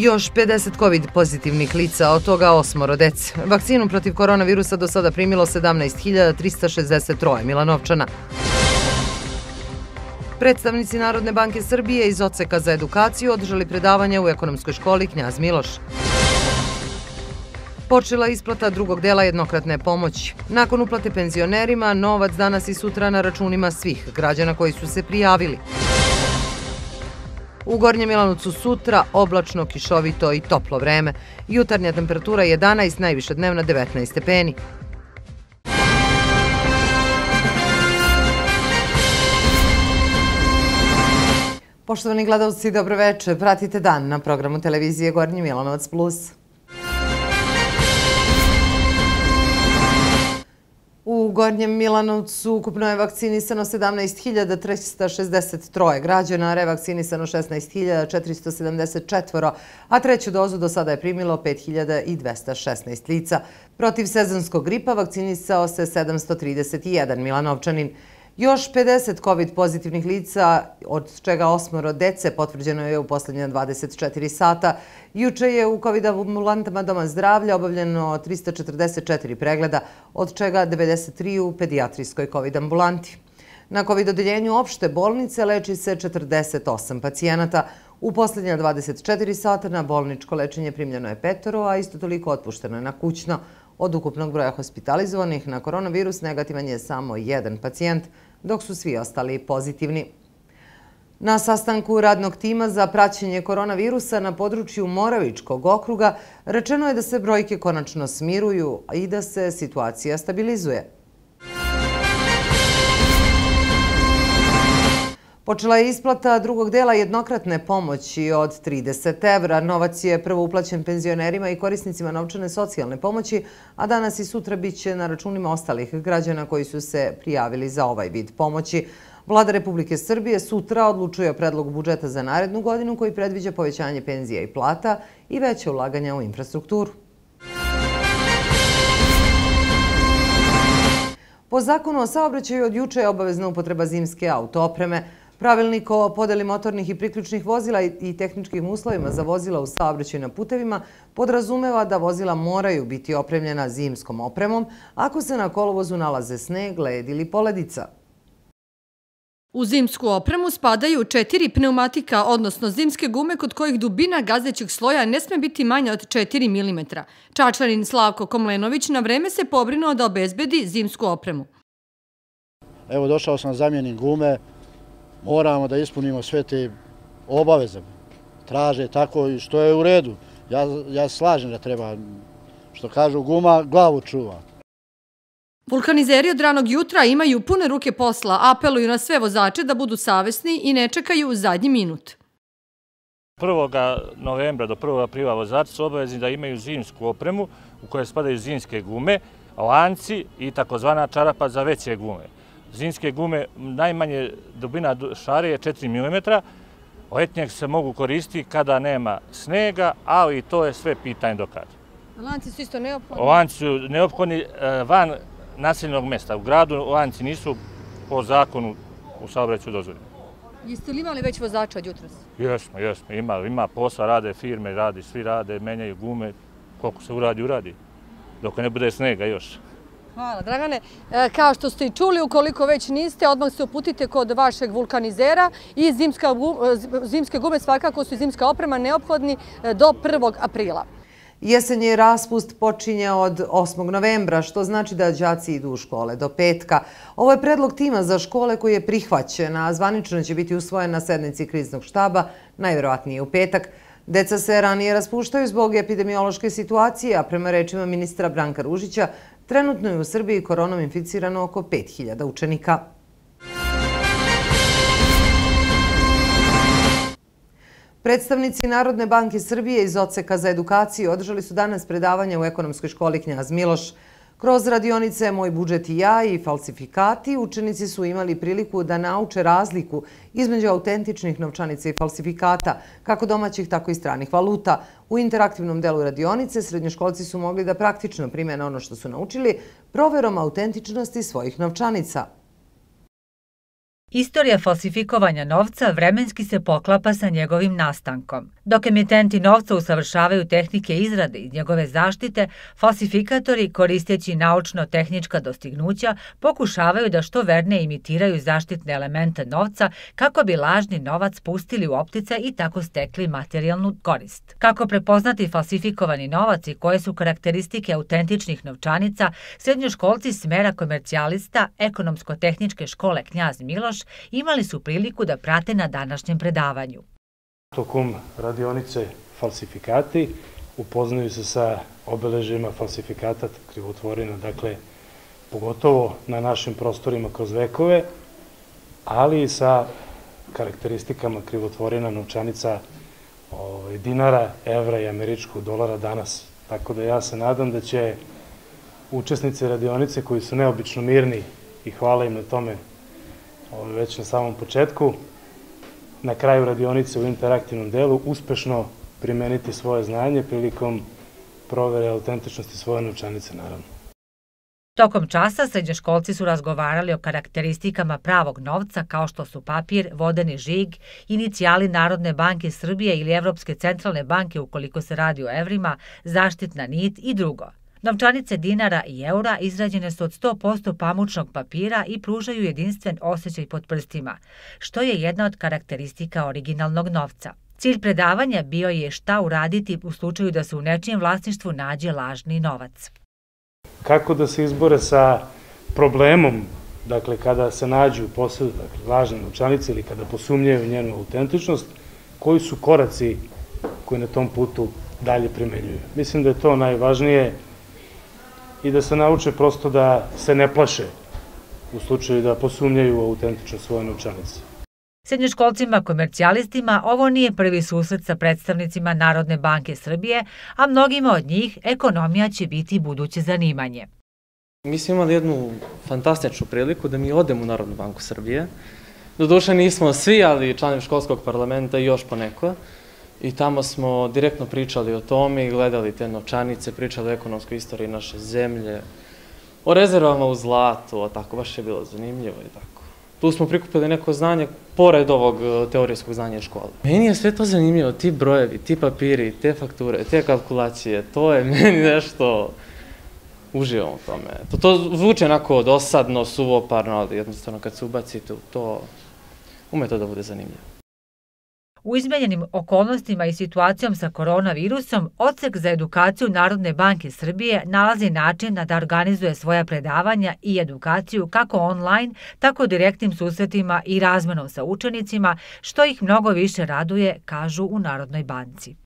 Još 50 COVID pozitivnih lica, od toga osmoro dece. Vakcinu protiv koronavirusa do sada primilo 17.363 Milanovčana. Predstavnici Narodne banke Srbije iz Oceka za edukaciju održali predavanje u ekonomskoj školi Knjaz Miloš. Počela isplata drugog dela jednokratne pomoći. Nakon uplate penzionerima, novac danas i sutra na računima svih građana koji su se prijavili. U Gornjem Milanucu sutra oblačno, kišovito i toplo vreme. Jutarnja temperatura 11, najviša dnevna 19 stepeni. Poštovani gledalci, dobro večer. Pratite dan na programu televizije Gornji Milanovac Plus. U Gornjem Milanovcu ukupno je vakcinisano 17.363 građana, revakcinisano 16.474, a treću dozu do sada je primilo 5.216 lica. Protiv sezonskog gripa vakcinisao se 731 Milanovčanin. Još 50 COVID pozitivnih lica, od čega osmoro dece, potvrđeno je u posljednje 24 sata. Juče je u COVID ambulantama Doma zdravlja obavljeno 344 pregleda, od čega 93 u pediatrijskoj COVID ambulanti. Na COVID odeljenju opšte bolnice leči se 48 pacijenata. U posljednje 24 sata na bolničko lečenje primljeno je petoro, a isto toliko otpušteno je na kućno. Od ukupnog broja hospitalizovanih na koronavirus negativan je samo jedan pacijent, dok su svi ostali pozitivni. Na sastanku radnog tima za praćenje koronavirusa na području Moravičkog okruga rečeno je da se brojke konačno smiruju i da se situacija stabilizuje. Počela je isplata drugog dela jednokratne pomoći od 30 evra. Novac je prvo uplaćen penzionerima i korisnicima novčane socijalne pomoći, a danas i sutra bit će na računima ostalih građana koji su se prijavili za ovaj vid pomoći. Vlada Republike Srbije sutra odlučuje o predlogu budžeta za narednu godinu koji predviđa povećanje penzija i plata i veće ulaganja u infrastrukturu. Po zakonu o saobraćaju od juče je obavezna upotreba zimske autoopreme. Pravilnik o podeli motornih i priključnih vozila i tehničkim uslovima za vozila u saobraćaju na putevima podrazumeva da vozila moraju biti opremljena zimskom opremom ako se na kolovozu nalaze sneg, led ili poledica. U zimsku opremu spadaju četiri pneumatika, odnosno zimske gume kod kojih dubina gazećeg sloja ne sme biti manja od 4 mm. Čačanin Slavko Komlenović na vreme se pobrinuo da obezbedi zimsku opremu. Evo došao sam zamjenim gume, moramo da ispunimo sve te obaveze. Traže tako i što je u redu. Ja slažem da treba, što kažu, guma glavu čuva. Vulkanizeri od ranog jutra imaju pune ruke posla, apeluju na sve vozače da budu savesni i ne čekaju zadnji minut. 1. novembra do 1. aprila vozači su obavezni da imaju zimsku opremu u kojoj spadaju zimske gume, lanci i takozvana čarapa za veće gume zimske gume, najmanje dubina šare je 4 mm, letnjeg se mogu koristiti kada nema snega, ali to je sve pitanje do kada. Lanci su isto neophodni? Lanci su neophodni e, van naseljenog mesta. U gradu lanci nisu po zakonu u saobraću dozvoljeni. Jeste li imali već vozača od jutros? Jesmo, jesmo. Ima, ima posla, rade firme, radi, svi rade, menjaju gume. Koliko se uradi, uradi. Dok ne bude snega još. Hvala, Dragane. E, kao što ste i čuli, ukoliko već niste, odmah se uputite kod vašeg vulkanizera i zimska, e, zimske gume, svakako su i zimska oprema, neophodni e, do 1. aprila. Jesenji raspust počinje od 8. novembra, što znači da džaci idu u škole do petka. Ovo je predlog tima za škole koji je prihvaćen, a zvanično će biti usvojen na sednici kriznog štaba, najverovatnije u petak. Deca se ranije raspuštaju zbog epidemiološke situacije, a prema rečima ministra Branka Ružića, Trenutno je u Srbiji koronom inficirano oko 5000 učenika. Predstavnici Narodne banke Srbije iz Oceka za edukaciju održali su danas predavanje u ekonomskoj školi Knjaz Miloš. Kroz radionice Moj budžet i ja i falsifikati učenici su imali priliku da nauče razliku između autentičnih novčanica i falsifikata, kako domaćih, tako i stranih valuta. U interaktivnom delu radionice srednjoškolci su mogli da praktično primjene ono što su naučili proverom autentičnosti svojih novčanica. Istorija falsifikovanja novca vremenski se poklapa sa njegovim nastankom. Dok emitenti novca usavršavaju tehnike izrade i njegove zaštite, falsifikatori, koristeći naučno-tehnička dostignuća, pokušavaju da što verne imitiraju zaštitne elemente novca kako bi lažni novac pustili u optice i tako stekli materijalnu korist. Kako prepoznati falsifikovani novac i koje su karakteristike autentičnih novčanica, srednjoškolci smera komercijalista ekonomsko-tehničke škole Knjaz Miloš imali su priliku da prate na današnjem predavanju. Tokom radionice falsifikati upoznaju se sa obeležima falsifikata krivotvorina, dakle, pogotovo na našim prostorima kroz vekove, ali i sa karakteristikama krivotvorina novčanica ovaj, dinara, evra i američkog dolara danas. Tako da ja se nadam da će učesnici radionice koji su neobično mirni i hvala im na tome ovaj, već na samom početku, na kraju radionice u interaktivnom delu uspešno primeniti svoje znanje prilikom provere autentičnosti svoje novčanice, naravno. Tokom časa srednjoškolci su razgovarali o karakteristikama pravog novca kao što su papir, vodeni žig, inicijali Narodne banke Srbije ili Evropske centralne banke ukoliko se radi o evrima, zaštitna nit i drugo. Novčanice dinara i eura izrađene su od 100% pamučnog papira i pružaju jedinstven osjećaj pod prstima, što je jedna od karakteristika originalnog novca. Cilj predavanja bio je šta uraditi u slučaju da se u nečijem vlasništvu nađe lažni novac. Kako da se izbore sa problemom, dakle, kada se nađu u posledu dakle, lažne novčanice ili kada posumnjaju njenu autentičnost, koji su koraci koji na tom putu dalje primenjuju. Mislim da je to najvažnije i da se nauče prosto da se ne plaše u slučaju da posumnjaju autentično svoje novčanice. Srednjoškolcima komercijalistima ovo nije prvi susret sa predstavnicima Narodne banke Srbije, a mnogima od njih ekonomija će biti buduće zanimanje. Mi smo imali jednu fantastičnu priliku da mi odemo u Narodnu banku Srbije. Doduše nismo svi, ali članovi školskog parlamenta i još poneko. I tamo smo direktno pričali o tome i gledali te novčanice, pričali o ekonomskoj istoriji naše zemlje, o rezervama u zlatu, o tako, baš je bilo zanimljivo i tako. Tu smo prikupili neko znanje pored ovog e, teorijskog znanja škole. Meni je sve to zanimljivo, ti brojevi, ti papiri, te fakture, te kalkulacije, to je meni nešto uživam u tome. To, to zvuče onako dosadno, suvoparno, ali jednostavno kad se ubacite u to, ume to da bude zanimljivo. U izmenjenim okolnostima i situacijom sa koronavirusom, Odsek za edukaciju Narodne banke Srbije nalazi način da organizuje svoja predavanja i edukaciju kako online, tako direktnim susretima i razmenom sa učenicima, što ih mnogo više raduje, kažu u Narodnoj banci.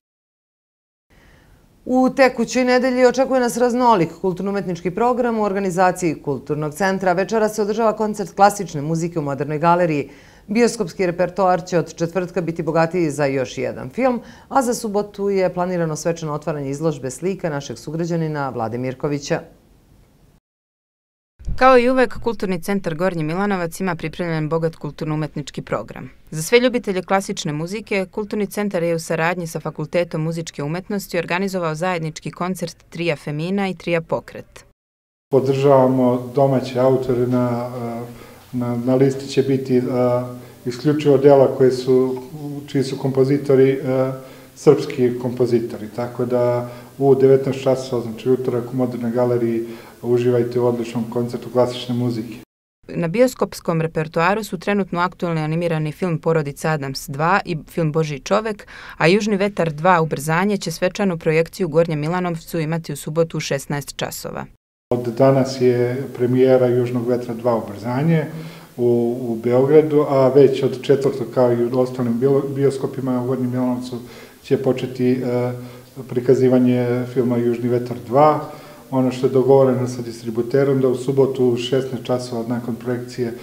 U tekućoj nedelji očekuje nas raznolik kulturno-umetnički program u organizaciji Kulturnog centra. Večera se održava koncert klasične muzike u Modernoj galeriji. Bioskopski repertoar će od četvrtka biti bogatiji za još jedan film, a za subotu je planirano svečano otvaranje izložbe slika našeg sugrađanina Vlade Mirkovića. Kao i uvek, Kulturni centar Gornji Milanovac ima pripremljen bogat kulturno-umetnički program. Za sve ljubitelje klasične muzike, Kulturni centar je u saradnji sa Fakultetom muzičke umetnosti organizovao zajednički koncert Trija Femina i Trija Pokret. Podržavamo domaće autore na na, na listi će biti a, isključivo dela koje su, čiji su kompozitori a, srpski kompozitori. Tako da u 19 časova, znači utorak u Modernoj galeriji, uživajte u odličnom koncertu klasične muzike. Na bioskopskom repertoaru su trenutno aktualni animirani film Porodica Adams 2 i film Boži čovek, a Južni vetar 2 ubrzanje će svečanu projekciju u Gornjem Milanovcu imati u subotu u 16 časova. Od danas je premijera Južnog vetra 2 obrzanje u, u Beogradu, a već od četvrtog kao i u ostalim bioskopima u Gornjem Milanovcu će početi e, prikazivanje filma Južni vetar 2. Ono što je dogovoreno sa distributerom da u subotu u 16 časova nakon projekcije e,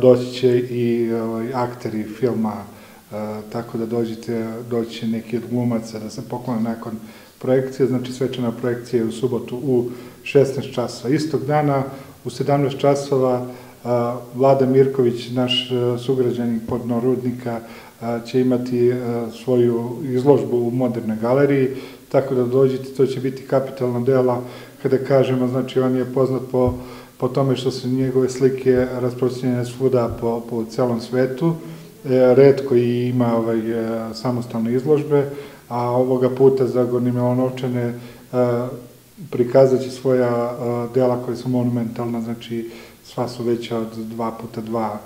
doći će i e, akteri filma, e, tako da dođete, doći će neki od glumaca da se poklone nakon projekcija, znači svečana projekcija je u subotu u 16 časova. Istog dana u 17 časova Vlada Mirković, naš e, sugrađanik podnorudnika, će imati e, svoju izložbu u Modernoj galeriji, tako da dođete, to će biti kapitalna dela, kada kažemo, znači on je poznat po po tome što su njegove slike rasprostranjene svuda po, po celom svetu. E, Redko i ima ovaj, samostalne izložbe, a ovoga puta za Gornje Milanovčane e, prikazat će svoja e, dela koja su monumentalna, znači sva su veća od 2 puta 2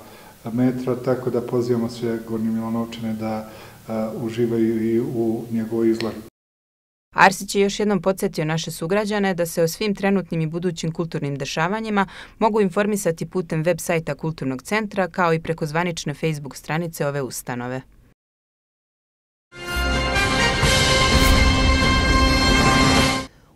metra, tako da pozivamo sve Gornje Milanovčane da e, uživaju i u njegovoj izložbi. Arsić je još jednom podsjetio naše sugrađane da se o svim trenutnim i budućim kulturnim dešavanjima mogu informisati putem web sajta Kulturnog centra kao i preko zvanične Facebook stranice ove ustanove.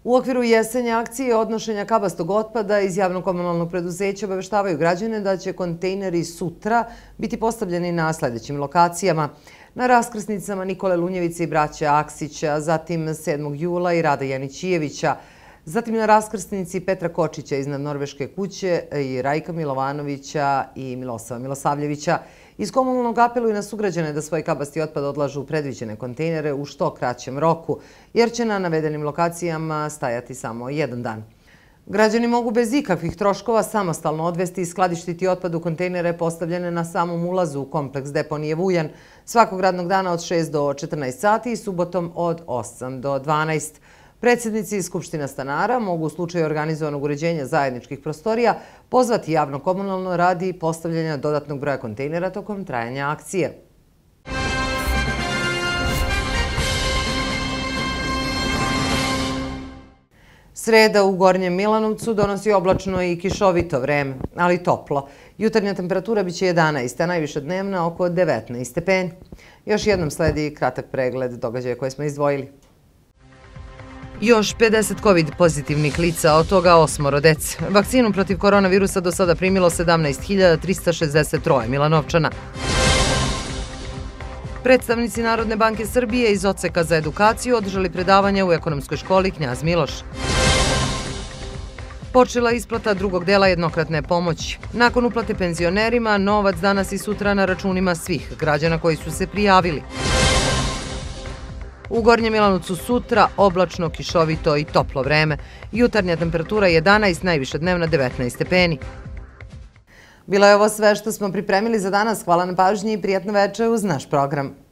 U okviru jesenje akcije odnošenja kabastog otpada iz javno-komunalnog preduzeća obaveštavaju građane da će kontejneri sutra biti postavljeni na sljedećim lokacijama na raskrsnicama Nikole Lunjevice i braća Aksića, zatim 7. jula i Rada Janićijevića, zatim na raskrsnici Petra Kočića iznad Norveške kuće i Rajka Milovanovića i Milosava Milosavljevića. Iz komunalnog apeluju na sugrađane da svoje kabasti otpad odlažu u predviđene kontejnere u što kraćem roku, jer će na navedenim lokacijama stajati samo jedan dan. Građani mogu bez ikakvih troškova samostalno odvesti i skladištiti otpad u kontejnere postavljene na samom ulazu u kompleks deponije Vujan svakog radnog dana od 6 do 14 sati i subotom od 8 do 12. Predsjednici Skupština stanara mogu u slučaju organizovanog uređenja zajedničkih prostorija pozvati javno komunalno radi postavljanja dodatnog broja kontejnera tokom trajanja akcije. Sreda u Gornjem Milanovcu donosi oblačno i kišovito vreme, ali toplo. Jutarnja temperatura biće 11, a najviše dnevna oko 19 stepeni. Još jednom sledi kratak pregled događaja koje smo izdvojili. Još 50 COVID pozitivnih lica, od toga osmoro dece. Vakcinu protiv koronavirusa do sada primilo 17.363 Milanovčana. Predstavnici Narodne banke Srbije iz Oceka za edukaciju održali predavanje u ekonomskoj školi Knjaz Miloš počela isplata drugog dela jednokratne pomoći. Nakon uplate penzionerima, novac danas i sutra na računima svih građana koji su se prijavili. U Gornjem Milanucu sutra oblačno, kišovito i toplo vreme. Jutarnja temperatura 11, najviša dnevna 19 stepeni. Bilo je ovo sve što smo pripremili za danas. Hvala na pažnji i prijatno večer uz naš program.